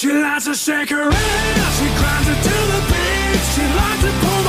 She likes to shake her ass, she climbs to the beach, she likes to pull.